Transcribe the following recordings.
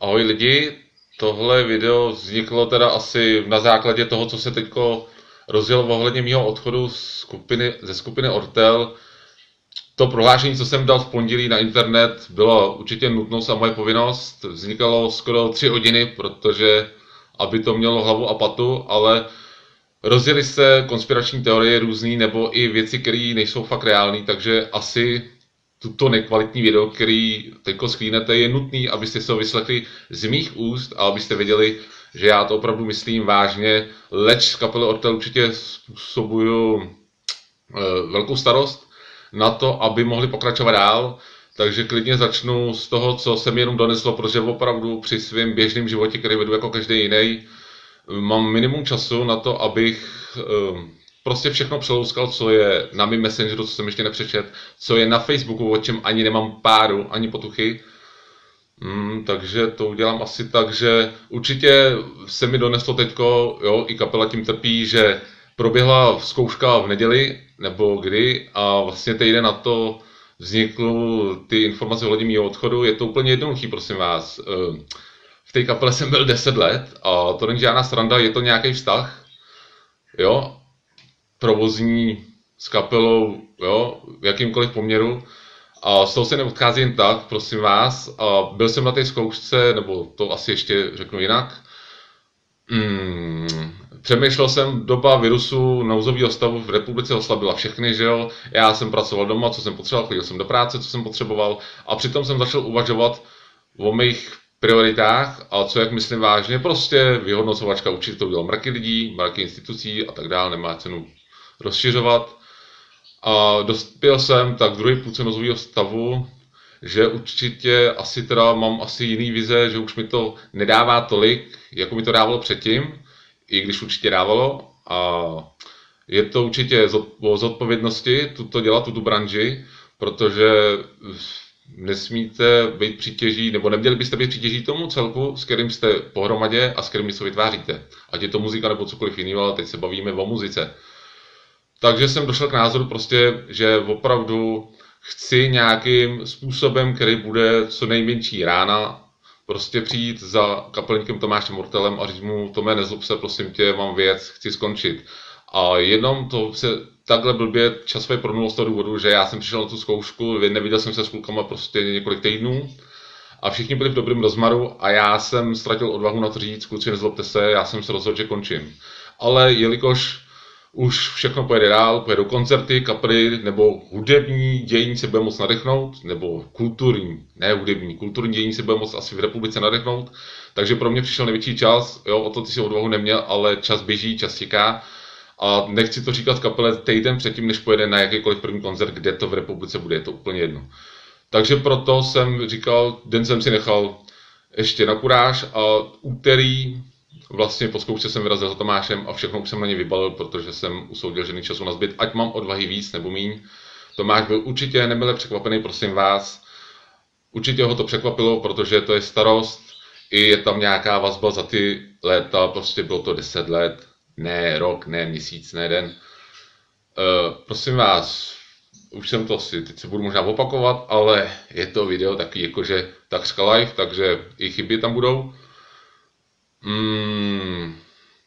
Ahoj lidi, tohle video vzniklo teda asi na základě toho, co se teďko rozjel ohledně mého odchodu z skupiny, ze skupiny Ortel. To prohlášení, co jsem dal v pondělí na internet, bylo určitě nutnost a moje povinnost. Vznikalo skoro tři hodiny, protože aby to mělo hlavu a patu, ale rozjeli se konspirační teorie různý nebo i věci, které nejsou fakt reální, takže asi tuto nekvalitní video, který teďko schlínete, je nutný, abyste se ho vyslechli z mých úst a abyste věděli, že já to opravdu myslím vážně, leč z kapely Ortel určitě způsobuju e, velkou starost na to, aby mohli pokračovat dál, takže klidně začnu z toho, co jsem jenom doneslo, protože opravdu při svém běžném životě, který vedu jako každý jiný, mám minimum času na to, abych e, prostě všechno přelouskal, co je na mém Messengeru, co jsem ještě nepřečet, co je na Facebooku, o čem ani nemám páru, ani potuchy. Mm, takže to udělám asi tak, že určitě se mi doneslo teďko, jo, i kapela tím trpí, že proběhla zkouška v neděli, nebo kdy, a vlastně týden na to vznikly ty informace ohledně mého odchodu. Je to úplně jednoduchý, prosím vás. Ehm, v té kapele jsem byl 10 let a to není žádná sranda, je to nějaký vztah. Jo, provozní s kapelou, jo, v jakýmkoliv poměru. A z toho se neodchází jen tak, prosím vás. A byl jsem na té zkoušce, nebo to asi ještě řeknu jinak. Hmm, přemýšlel jsem, doba virusu nouzového stavu v republice oslabila všechny, že jo. Já jsem pracoval doma, co jsem potřeboval, chodil jsem do práce, co jsem potřeboval. A přitom jsem začal uvažovat o mých prioritách a co jak myslím vážně, prostě vyhodnocovačka určitě to udělal mraky lidí, mraky institucí a tak dále, nemá cenu rozšiřovat. A dospěl jsem tak v druhé půlce nozového stavu, že určitě asi teda mám asi jiný vize, že už mi to nedává tolik, jako mi to dávalo předtím, i když určitě dávalo. A je to určitě o zodpovědnosti tuto dělat, tuto branži, protože nesmíte být přítěží, nebo neměli byste být přítěží tomu celku, s kterým jste pohromadě a s kterým něco vytváříte. Ať je to muzika nebo cokoliv jiného, ale teď se bavíme o muzice. Takže jsem došel k názoru prostě, že opravdu chci nějakým způsobem, který bude co nejmenší rána, prostě přijít za kapelníkem Tomášem Mortelem a říct mu, Tome, nezlob se, prosím tě, mám věc, chci skončit. A jenom to se takhle blbě časově pronulo z toho důvodu, že já jsem přišel na tu zkoušku, neviděl jsem se s klukama prostě několik týdnů a všichni byli v dobrém rozmaru a já jsem ztratil odvahu na to říct, kluci nezlobte se, já jsem se rozhodl, že končím. Ale jelikož už všechno pojede dál, pojedou koncerty, kapely nebo hudební dějní se bude moc nadechnout, nebo kulturní, ne hudební, kulturní dějní se bude moc asi v republice nadechnout. Takže pro mě přišel největší čas, jo, o to ty si odvahu neměl, ale čas běží, čas tiká. A nechci to říkat kapele týden předtím, než pojede na jakýkoliv první koncert, kde to v republice bude, je to úplně jedno. Takže proto jsem říkal, den jsem si nechal ještě na kuráž a úterý vlastně po zkoušce jsem vyrazil za Tomášem a všechno už jsem na ně vybalil, protože jsem usoudil, že není času na zbyt, ať mám odvahy víc nebo míň. Tomáš byl určitě nebyl překvapený, prosím vás. Určitě ho to překvapilo, protože to je starost, i je tam nějaká vazba za ty léta, prostě bylo to 10 let, ne rok, ne měsíc, ne den. Uh, prosím vás, už jsem to si, teď se budu možná opakovat, ale je to video taky jakože takřka live, takže i chyby tam budou. Mm,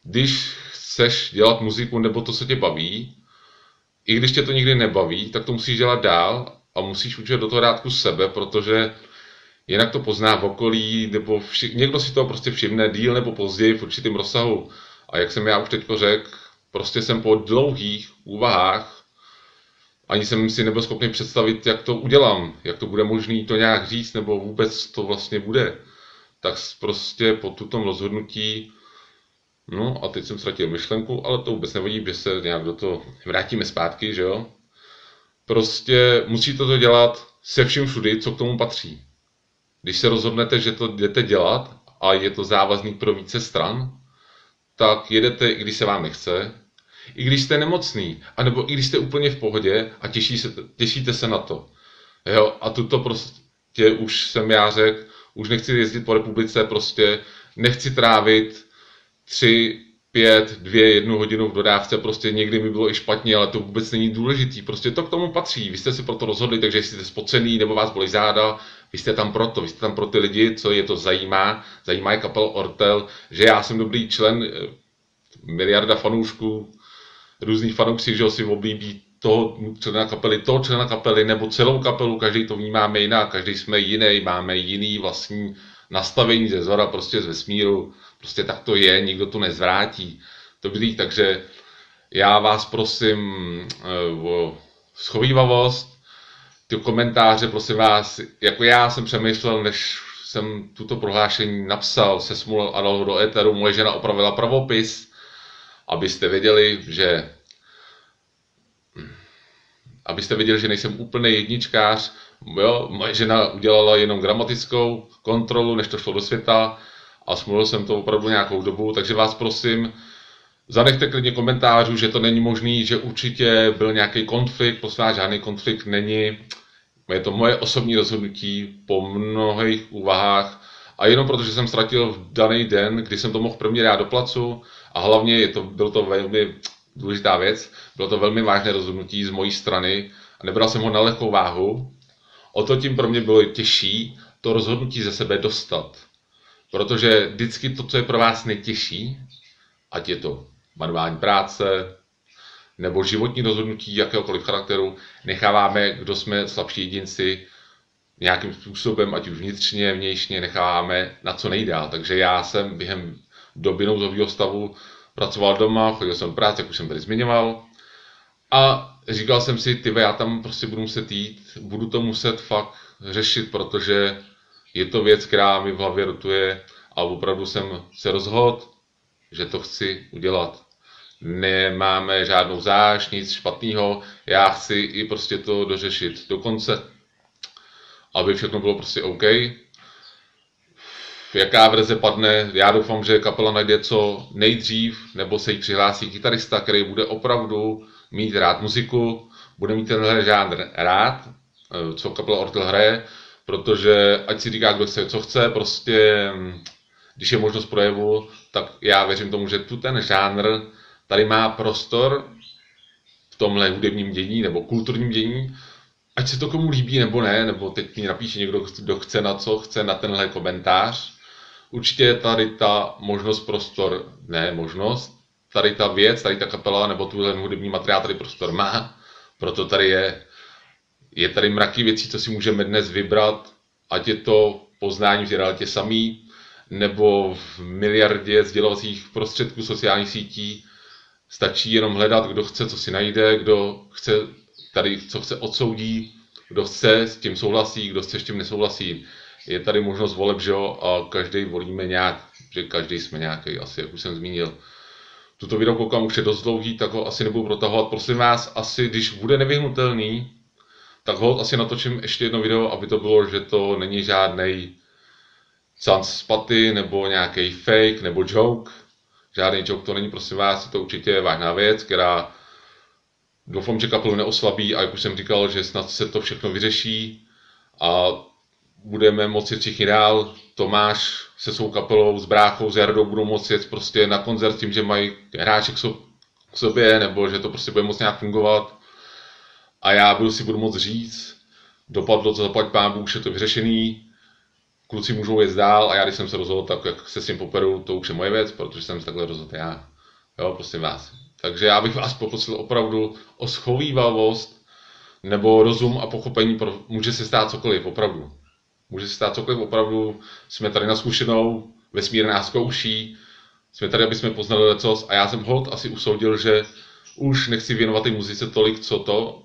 když chceš dělat muziku nebo to, co tě baví, i když tě to nikdy nebaví, tak to musíš dělat dál a musíš učit do toho dát sebe, protože jinak to pozná v okolí, nebo vši- někdo si to prostě všimne díl nebo později v určitém rozsahu. A jak jsem já už teď řekl, prostě jsem po dlouhých úvahách, ani jsem si nebyl schopný představit, jak to udělám, jak to bude možné to nějak říct, nebo vůbec to vlastně bude tak prostě po tuto rozhodnutí, no a teď jsem ztratil myšlenku, ale to vůbec nevadí, že se nějak do toho vrátíme zpátky, že jo. Prostě musíte to dělat se vším všudy, co k tomu patří. Když se rozhodnete, že to jdete dělat a je to závazný pro více stran, tak jedete, i když se vám nechce, i když jste nemocný, anebo i když jste úplně v pohodě a těší se, těšíte se na to. Jo, a tuto prostě už jsem já řekl, už nechci jezdit po republice, prostě nechci trávit tři pět, dvě, jednu hodinu v dodávce, prostě někdy mi bylo i špatně, ale to vůbec není důležitý, prostě to k tomu patří, vy jste si proto rozhodli, takže jste spocený nebo vás bolí záda, vy jste tam proto, vy jste tam pro ty lidi, co je to zajímá, zajímá je kapel Ortel, že já jsem dobrý člen, eh, miliarda fanoušků, různý fanoušci, že si oblíbí toho člena kapely, toho člena kapely, nebo celou kapelu, každý to vnímáme jinak, každý jsme jiný, máme jiný vlastní nastavení ze zora, prostě z vesmíru, prostě tak to je, nikdo to nezvrátí. To byli, takže já vás prosím eh, o schovývavost, ty komentáře, prosím vás, jako já jsem přemýšlel, než jsem tuto prohlášení napsal, se smul a dal ho do éteru, moje žena opravila pravopis, abyste věděli, že abyste věděli, že nejsem úplný jedničkář. Jo, moje žena udělala jenom gramatickou kontrolu, než to šlo do světa a smluvil jsem to opravdu nějakou dobu, takže vás prosím, zanechte klidně komentářů, že to není možný, že určitě byl nějaký konflikt, vás, žádný konflikt není. Je to moje osobní rozhodnutí po mnohých úvahách a jenom protože jsem ztratil v daný den, kdy jsem to mohl první dát do placu a hlavně je to, byl to velmi důležitá věc. Bylo to velmi vážné rozhodnutí z mojí strany a nebral jsem ho na lehkou váhu. O to tím pro mě bylo těžší to rozhodnutí ze sebe dostat. Protože vždycky to, co je pro vás nejtěžší, ať je to manuální práce, nebo životní rozhodnutí jakéhokoliv charakteru, necháváme, kdo jsme slabší jedinci, nějakým způsobem, ať už vnitřně, vnějšně, necháváme na co nejdál. Takže já jsem během doby nouzového stavu pracoval doma, chodil jsem do práce, jak už jsem tady zmiňoval. A říkal jsem si, ty já tam prostě budu muset jít, budu to muset fakt řešit, protože je to věc, která mi v hlavě rotuje a opravdu jsem se rozhodl, že to chci udělat. Nemáme žádnou záž, nic špatného, já chci i prostě to dořešit do konce, aby všechno bylo prostě OK jaká verze padne. Já doufám, že kapela najde co nejdřív, nebo se jí přihlásí kytarista, který bude opravdu mít rád muziku, bude mít tenhle žánr rád, eh, co kapela Ortel hraje, protože ať si říká, kdo chce, co chce, prostě hm, když je možnost projevu, tak já věřím tomu, že tu ten žánr tady má prostor v tomhle hudebním dění nebo kulturním dění, ať se to komu líbí nebo ne, nebo teď mi napíše někdo, kdo chce na co, chce na tenhle komentář, určitě je tady ta možnost, prostor, ne možnost, tady ta věc, tady ta kapela nebo tuhle hudební materiál tady prostor má, proto tady je, je tady mraky věcí, co si můžeme dnes vybrat, ať je to poznání v realitě samý, nebo v miliardě sdělovacích prostředků sociálních sítí. Stačí jenom hledat, kdo chce, co si najde, kdo chce tady, co chce odsoudí, kdo chce, s tím souhlasí, kdo chce s tím nesouhlasí je tady možnost voleb, že jo, a každý volíme nějak, že každý jsme nějaký, asi jak už jsem zmínil. Tuto video koukám už je dost dlouhý, tak ho asi nebudu protahovat. Prosím vás, asi když bude nevyhnutelný, tak ho asi natočím ještě jedno video, aby to bylo, že to není žádný sans spaty, nebo nějaký fake, nebo joke. Žádný joke to není, prosím vás, je to určitě vážná věc, která doufám, že kapelu neoslabí a jak už jsem říkal, že snad se to všechno vyřeší a budeme moci všichni dál. Tomáš se svou kapelou, s bráchou, s Jardou budou moci jet prostě na koncert tím, že mají hráče k sobě, nebo že to prostě bude moc nějak fungovat. A já budu si budu moc říct, dopadlo to zaplať pán už je to vyřešený, kluci můžou jet dál a já když jsem se rozhodl, tak jak se s tím poperu, to už je moje věc, protože jsem se takhle rozhodl já. Jo, prosím vás. Takže já bych vás poprosil opravdu o schovývavost nebo rozum a pochopení, pro, může se stát cokoliv, opravdu. Může se stát cokoliv, opravdu jsme tady na zkušenou, vesmír nás zkouší, jsme tady, aby jsme poznali lecos a já jsem hold asi usoudil, že už nechci věnovat té muzice tolik, co to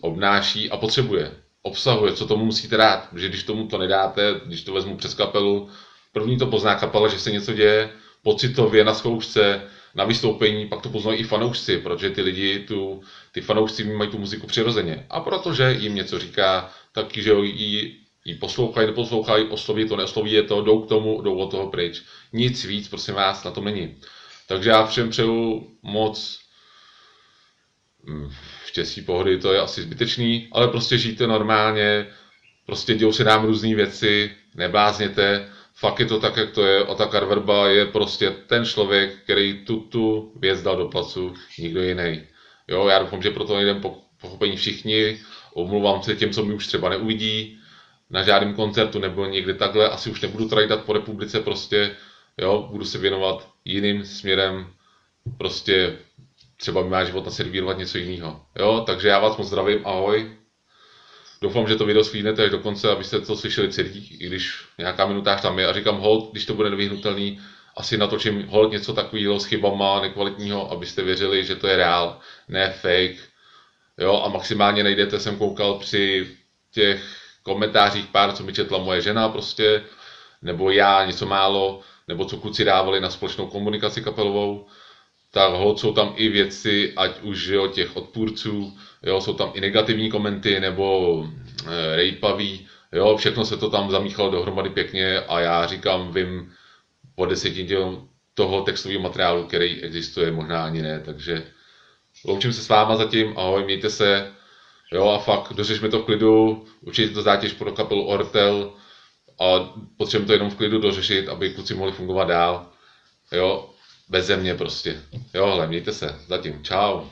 obnáší a potřebuje. Obsahuje, co tomu musíte dát. Protože když tomu to nedáte, když to vezmu přes kapelu, první to pozná kapela, že se něco děje, pocitově na zkoušce, na vystoupení, pak to poznají i fanoušci, protože ty lidi, tu, ty fanoušci mají tu muziku přirozeně. A protože jim něco říká, taky, že ji ji poslouchají, neposlouchají, osloví to, neosloví je to, jdou k tomu, jdou od toho pryč. Nic víc, prosím vás, na tom není. Takže já všem přeju moc hm, štěstí, pohody, to je asi zbytečný, ale prostě žijte normálně, prostě dějou se nám různé věci, neblázněte, fakt je to tak, jak to je. Otakar Verba je prostě ten člověk, který tu, tu věc dal do placu, nikdo jiný. Jo, já doufám, že proto najdeme pochopení všichni. Omluvám se těm, co mi už třeba neuvidí na žádném koncertu nebo někde takhle. Asi už nebudu trajdat po republice prostě, jo, budu se věnovat jiným směrem, prostě třeba mi má život naservírovat něco jiného. Jo, takže já vás moc zdravím, ahoj. Doufám, že to video sklínete až do konce, abyste to slyšeli celý, i když nějaká minutáž tam je. A říkám, hold, když to bude nevyhnutelný, asi natočím hold něco takového s chybama, nekvalitního, abyste věřili, že to je reál, ne fake. Jo, a maximálně najdete, jsem koukal při těch komentářích pár, co mi četla moje žena prostě, nebo já něco málo, nebo co kluci dávali na společnou komunikaci kapelovou, tak hod jsou tam i věci, ať už jo, těch odpůrců, jo, jsou tam i negativní komenty, nebo e, rejpavý, jo, všechno se to tam zamíchalo dohromady pěkně a já říkám, vím po desetině toho textového materiálu, který existuje, možná ani ne, takže loučím se s váma zatím, ahoj, mějte se, jo, a fakt, dořešme to v klidu, určitě to zátěž pro kapelu Ortel a potřebujeme to jenom v klidu dořešit, aby kluci mohli fungovat dál, jo, bez země prostě. Jo, ale mějte se, zatím, čau.